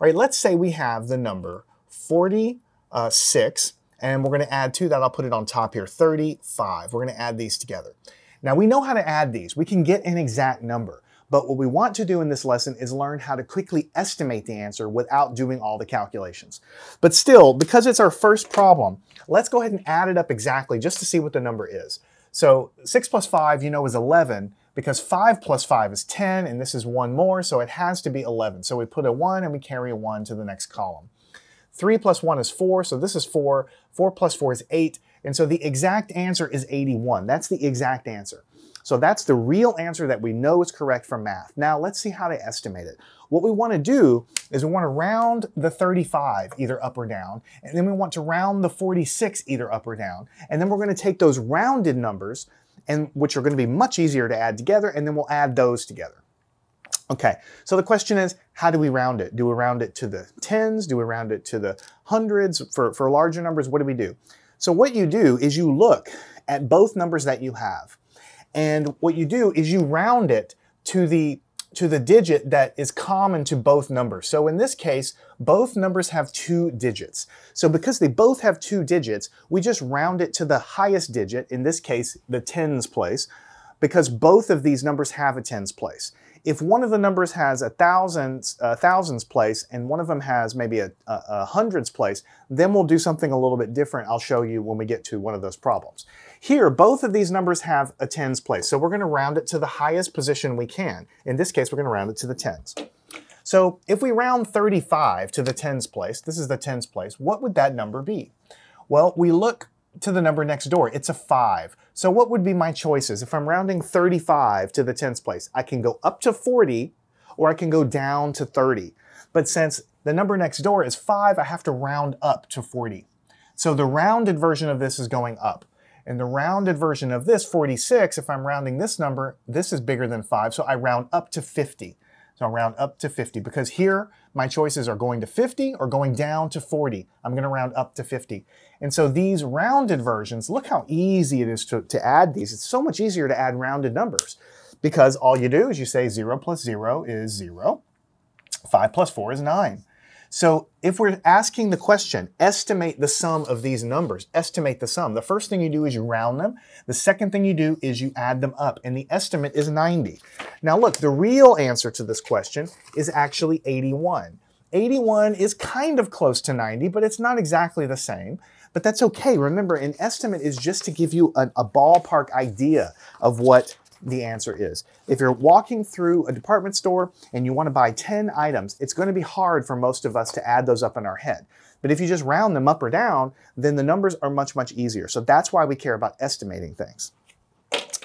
All right, let's say we have the number 46, and we're going to add to that, I'll put it on top here, 35. We're going to add these together. Now we know how to add these. We can get an exact number. But what we want to do in this lesson is learn how to quickly estimate the answer without doing all the calculations. But still, because it's our first problem, let's go ahead and add it up exactly just to see what the number is. So 6 plus 5, you know, is 11 because 5 plus 5 is 10, and this is one more, so it has to be 11. So we put a 1 and we carry a 1 to the next column. 3 plus 1 is 4, so this is 4. 4 plus 4 is 8, and so the exact answer is 81. That's the exact answer. So that's the real answer that we know is correct from math. Now let's see how to estimate it. What we want to do is we want to round the 35 either up or down, and then we want to round the 46 either up or down. And then we're going to take those rounded numbers, and which are going to be much easier to add together, and then we'll add those together. Okay, so the question is, how do we round it? Do we round it to the tens? Do we round it to the hundreds? For, for larger numbers, what do we do? So what you do is you look at both numbers that you have. And what you do is you round it to the to the digit that is common to both numbers. So in this case, both numbers have two digits. So because they both have two digits, we just round it to the highest digit, in this case, the tens place, because both of these numbers have a tens place. If one of the numbers has a thousands, a thousands place and one of them has maybe a, a, a hundreds place, then we'll do something a little bit different. I'll show you when we get to one of those problems. Here, both of these numbers have a tens place, so we're going to round it to the highest position we can. In this case, we're going to round it to the tens. So if we round 35 to the tens place, this is the tens place, what would that number be? Well, we look to the number next door. It's a 5. So what would be my choices? If I'm rounding 35 to the tens place, I can go up to 40 or I can go down to 30. But since the number next door is 5, I have to round up to 40. So the rounded version of this is going up. And the rounded version of this, 46, if I'm rounding this number, this is bigger than 5, so I round up to 50. So I'll round up to 50 because here my choices are going to 50 or going down to 40. I'm going to round up to 50. And so these rounded versions, look how easy it is to, to add these. It's so much easier to add rounded numbers because all you do is you say 0 plus 0 is 0. 5 plus 4 is 9. So if we're asking the question, estimate the sum of these numbers, estimate the sum. The first thing you do is you round them. The second thing you do is you add them up, and the estimate is 90. Now look, the real answer to this question is actually 81. 81 is kind of close to 90, but it's not exactly the same. But that's okay. Remember, an estimate is just to give you a, a ballpark idea of what the answer is. If you're walking through a department store and you want to buy 10 items, it's going to be hard for most of us to add those up in our head. But if you just round them up or down, then the numbers are much, much easier. So that's why we care about estimating things.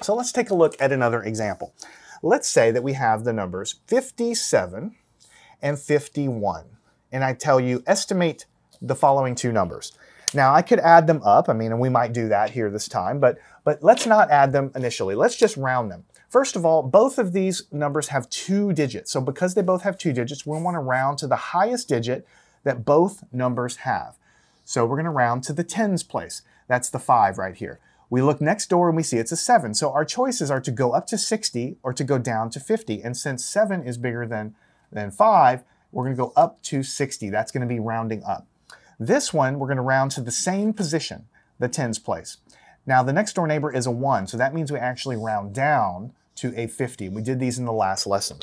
So let's take a look at another example. Let's say that we have the numbers 57 and 51. And I tell you, estimate the following two numbers. Now I could add them up, I mean, and we might do that here this time, but, but let's not add them initially. Let's just round them. First of all, both of these numbers have two digits. So because they both have two digits, we want to round to the highest digit that both numbers have. So we're going to round to the tens place. That's the 5 right here. We look next door and we see it's a 7. So our choices are to go up to 60 or to go down to 50. And since 7 is bigger than, than 5, we're going to go up to 60. That's going to be rounding up. This one, we're going to round to the same position, the tens place. Now, the next door neighbor is a 1, so that means we actually round down to a 50. We did these in the last lesson.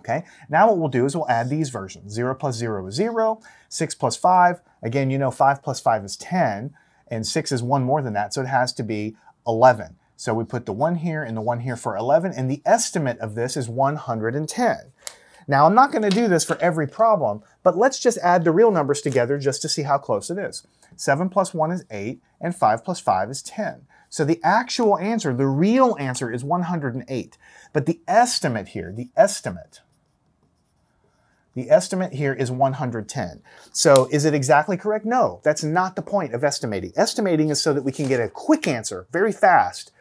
Okay, now what we'll do is we'll add these versions. 0 plus 0 is 0, 6 plus 5, again, you know 5 plus 5 is 10, and 6 is 1 more than that, so it has to be 11. So we put the 1 here and the 1 here for 11, and the estimate of this is 110. Now, I'm not going to do this for every problem, but let's just add the real numbers together just to see how close it is. 7 plus 1 is 8, and 5 plus 5 is 10. So the actual answer, the real answer is 108. But the estimate here, the estimate, the estimate here is 110. So is it exactly correct? No, that's not the point of estimating. Estimating is so that we can get a quick answer very fast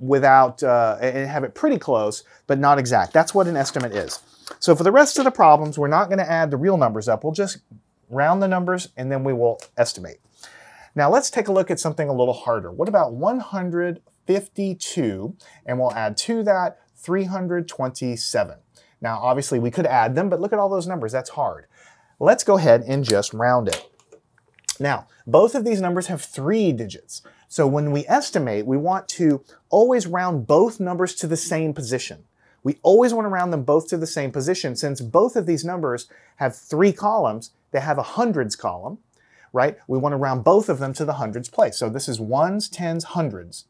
without, uh, and have it pretty close, but not exact. That's what an estimate is. So for the rest of the problems, we're not going to add the real numbers up. We'll just round the numbers and then we will estimate. Now let's take a look at something a little harder. What about 152? And we'll add to that 327. Now, obviously, we could add them, but look at all those numbers. That's hard. Let's go ahead and just round it. Now, both of these numbers have three digits. So when we estimate, we want to always round both numbers to the same position. We always want to round them both to the same position. Since both of these numbers have three columns, they have a hundreds column, right? We want to round both of them to the hundreds place. So this is ones, tens, hundreds,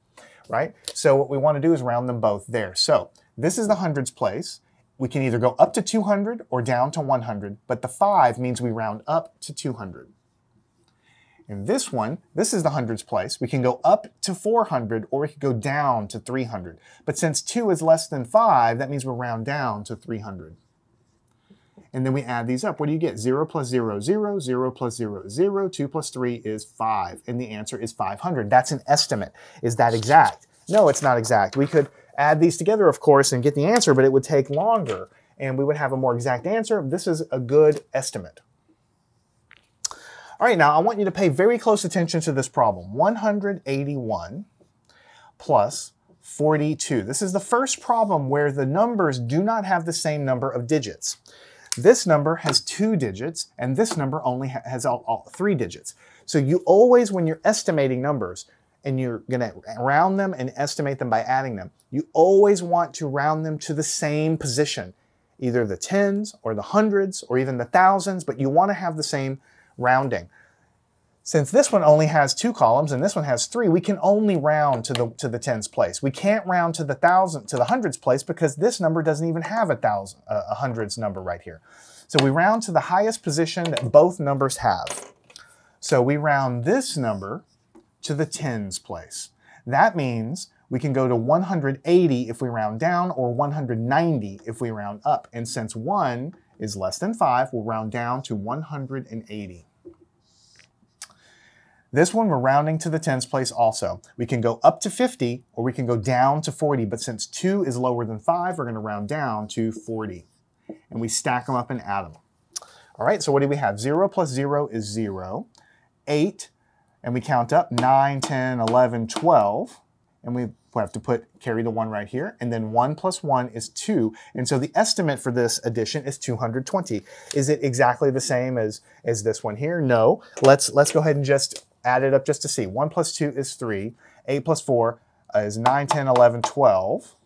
right? So what we want to do is round them both there. So this is the hundreds place. We can either go up to 200 or down to 100, but the 5 means we round up to 200. In this one, this is the hundreds place. We can go up to 400 or we could go down to 300. But since 2 is less than 5, that means we'll round down to 300. And then we add these up. What do you get? 0 plus 0, 0, 0 plus 0, 0, 2 plus 3 is 5. And the answer is 500. That's an estimate. Is that exact? No, it's not exact. We could add these together, of course, and get the answer, but it would take longer. And we would have a more exact answer. This is a good estimate. All right, now I want you to pay very close attention to this problem. 181 plus 42. This is the first problem where the numbers do not have the same number of digits. This number has two digits, and this number only has all, all, three digits. So you always, when you're estimating numbers, and you're going to round them and estimate them by adding them, you always want to round them to the same position, either the tens or the hundreds or even the thousands, but you want to have the same rounding. Since this one only has two columns and this one has three, we can only round to the to the tens place. We can't round to the thousand to the hundreds place because this number doesn't even have a thousand uh, a hundreds number right here. So we round to the highest position that both numbers have. So we round this number to the tens place. That means we can go to 180 if we round down or 190 if we round up. And since 1 is less than 5, we'll round down to 180. This one, we're rounding to the tens place also. We can go up to 50 or we can go down to 40, but since 2 is lower than 5, we're going to round down to 40. And we stack them up and add them. All right, so what do we have? 0 plus 0 is 0. 8, and we count up 9, 10, 11, 12. And we have to put carry the 1 right here. And then 1 plus 1 is 2. And so the estimate for this addition is 220. Is it exactly the same as, as this one here? No. Let's, let's go ahead and just add it up just to see. 1 plus 2 is 3. 8 plus 4 is 9, 10, 11, 12.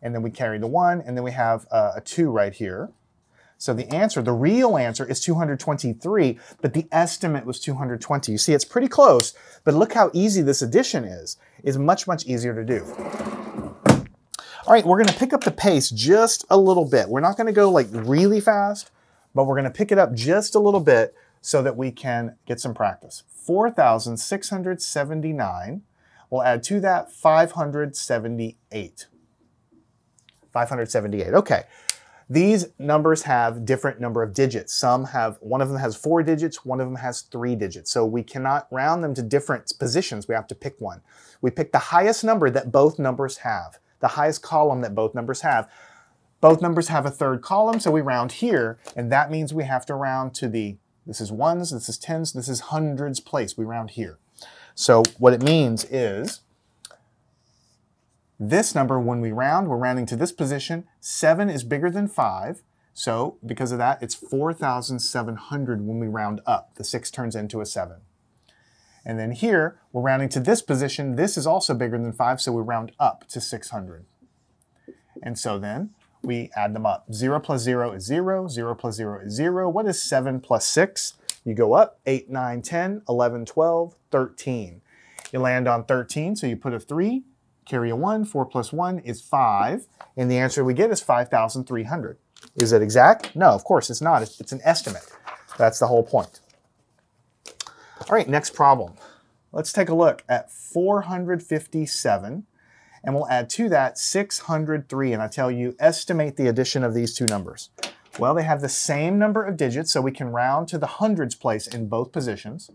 And then we carry the 1, and then we have uh, a 2 right here. So the answer, the real answer is 223, but the estimate was 220. You see, it's pretty close, but look how easy this addition is. It's much, much easier to do. All right, we're gonna pick up the pace just a little bit. We're not gonna go like really fast, but we're gonna pick it up just a little bit so that we can get some practice. 4,679. We'll add to that 578. 578, okay. These numbers have different number of digits. Some have, one of them has four digits, one of them has three digits. So we cannot round them to different positions. We have to pick one. We pick the highest number that both numbers have, the highest column that both numbers have. Both numbers have a third column, so we round here, and that means we have to round to the this is ones, this is tens, this is hundreds place. We round here. So what it means is this number, when we round, we're rounding to this position. 7 is bigger than 5. So because of that, it's 4,700 when we round up. The 6 turns into a 7. And then here, we're rounding to this position. This is also bigger than 5, so we round up to 600. And so then we add them up. 0 plus 0 is 0, 0 plus 0 is 0. What is 7 plus 6? You go up, 8, 9, 10, 11, 12, 13. You land on 13, so you put a 3, carry a 1, 4 plus 1 is 5, and the answer we get is 5,300. Is it exact? No, of course it's not. It's, it's an estimate. That's the whole point. All right, next problem. Let's take a look at 457 and we'll add to that 603. And I tell you, estimate the addition of these two numbers. Well, they have the same number of digits, so we can round to the hundreds place in both positions.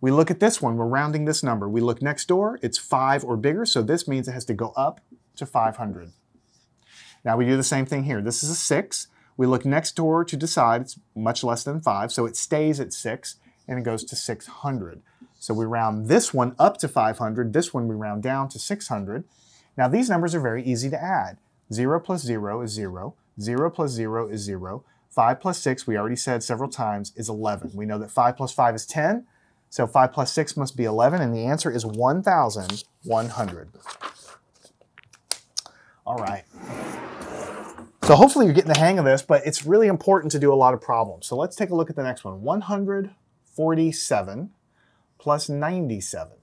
We look at this one, we're rounding this number. We look next door, it's 5 or bigger, so this means it has to go up to 500. Now we do the same thing here. This is a 6. We look next door to decide it's much less than 5, so it stays at 6, and it goes to 600. So we round this one up to 500, this one we round down to 600. Now these numbers are very easy to add. 0 plus 0 is 0, 0 plus 0 is 0. 5 plus 6, we already said several times, is 11. We know that 5 plus 5 is 10, so 5 plus 6 must be 11, and the answer is 1,100. All right. So hopefully you're getting the hang of this, but it's really important to do a lot of problems. So let's take a look at the next one. 147 plus 97.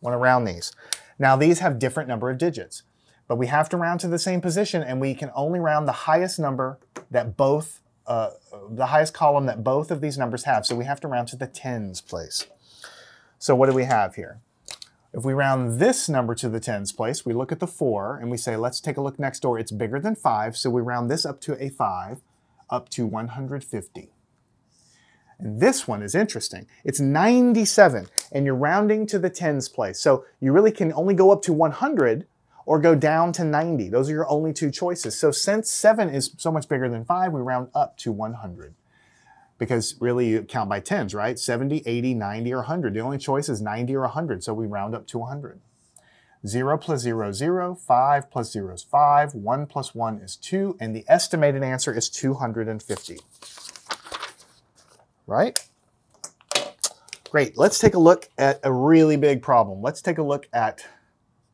Want to round these. Now these have different number of digits, but we have to round to the same position and we can only round the highest number that both, uh, the highest column that both of these numbers have. So we have to round to the tens place. So what do we have here? If we round this number to the tens place, we look at the 4 and we say, let's take a look next door. It's bigger than 5, so we round this up to a 5, up to 150. And this one is interesting. It's 97, and you're rounding to the tens place. So you really can only go up to 100 or go down to 90. Those are your only two choices. So since 7 is so much bigger than 5, we round up to 100 because really you count by tens, right? 70, 80, 90, or 100. The only choice is 90 or 100, so we round up to 100. 0 plus 0 is 0, 5 plus 0 is 5, 1 plus 1 is 2, and the estimated answer is 250. Right? Great, let's take a look at a really big problem. Let's take a look at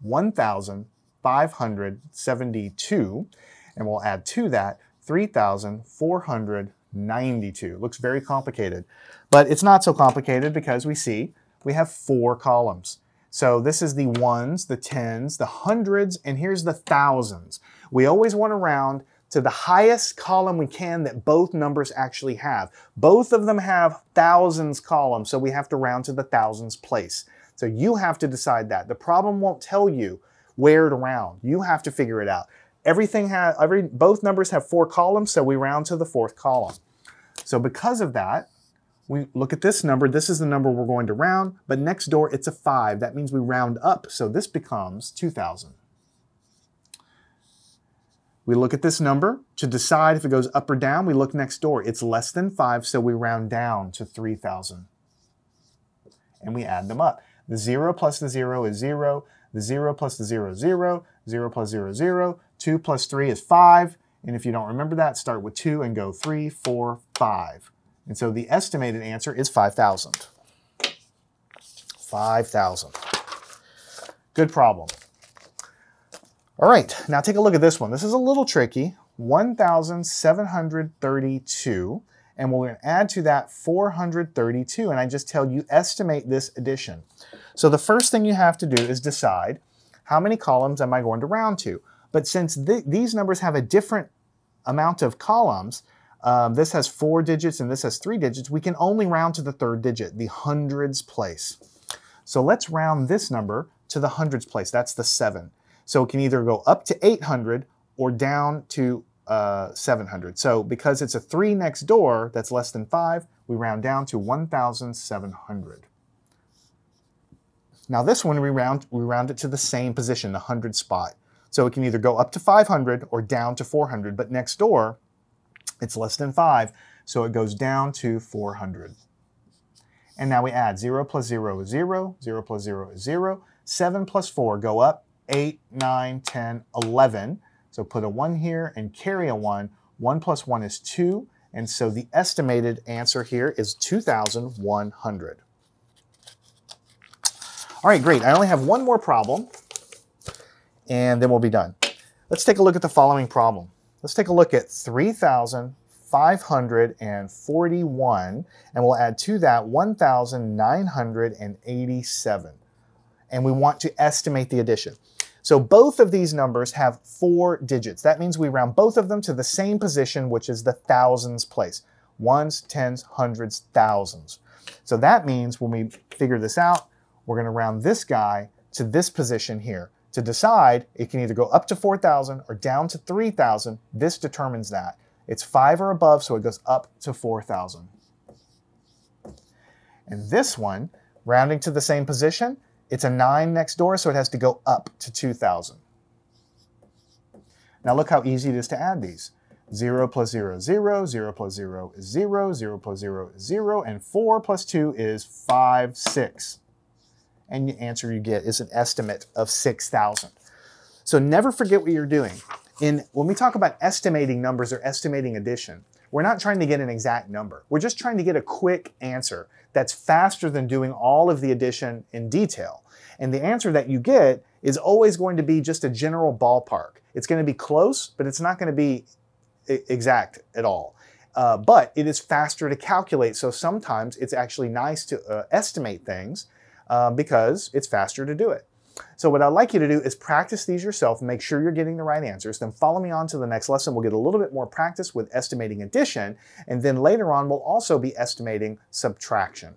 1,572, and we'll add to that 3,400 92. Looks very complicated, but it's not so complicated because we see we have four columns. So this is the ones, the tens, the hundreds, and here's the thousands. We always want to round to the highest column we can that both numbers actually have. Both of them have thousands columns, so we have to round to the thousands place. So you have to decide that. The problem won't tell you where to round. You have to figure it out. Everything has, every, both numbers have four columns, so we round to the fourth column. So because of that, we look at this number. This is the number we're going to round, but next door it's a 5. That means we round up, so this becomes 2,000. We look at this number. To decide if it goes up or down, we look next door. It's less than 5, so we round down to 3,000. And we add them up. The 0 plus the 0 is 0. The 0 plus the 0 is 0. 0 plus 0 is 0. 2 plus 3 is 5. And if you don't remember that, start with 2 and go 3, 4, 5. And so the estimated answer is 5,000. 5,000. Good problem. All right, now take a look at this one. This is a little tricky. 1,732, and we're going to add to that 432, and I just tell you estimate this addition. So the first thing you have to do is decide how many columns am I going to round to? But since th these numbers have a different amount of columns, um, this has four digits and this has three digits, we can only round to the third digit, the hundreds place. So let's round this number to the hundreds place. That's the seven. So it can either go up to 800 or down to uh, 700. So because it's a three next door that's less than five, we round down to 1,700. Now this one we round, we round it to the same position, the hundred spot. So it can either go up to 500 or down to 400, but next door, it's less than 5, so it goes down to 400. And now we add 0 plus 0 is 0, 0 plus 0 is 0, 7 plus 4 go up, 8, 9, 10, 11. So put a 1 here and carry a 1. 1 plus 1 is 2, and so the estimated answer here is 2,100. All right, great. I only have one more problem and then we'll be done. Let's take a look at the following problem. Let's take a look at 3,541, and we'll add to that 1,987. And we want to estimate the addition. So both of these numbers have four digits. That means we round both of them to the same position, which is the thousands place. Ones, tens, hundreds, thousands. So that means when we figure this out, we're going to round this guy to this position here. To decide, it can either go up to 4,000 or down to 3,000. This determines that. It's 5 or above, so it goes up to 4,000. And this one, rounding to the same position, it's a 9 next door, so it has to go up to 2,000. Now look how easy it is to add these. 0 plus 0 is 0, 0 plus 0 is 0, 0 plus 0 is 0, and 4 plus 2 is 5, 6 and the answer you get is an estimate of 6,000. So never forget what you're doing. in when we talk about estimating numbers or estimating addition, we're not trying to get an exact number. We're just trying to get a quick answer that's faster than doing all of the addition in detail. And the answer that you get is always going to be just a general ballpark. It's going to be close, but it's not going to be exact at all. Uh, but it is faster to calculate, so sometimes it's actually nice to uh, estimate things uh, because it's faster to do it. So what I'd like you to do is practice these yourself, make sure you're getting the right answers, then follow me on to the next lesson. We'll get a little bit more practice with estimating addition, and then later on we'll also be estimating subtraction.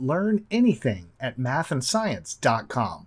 Learn anything at mathandscience.com.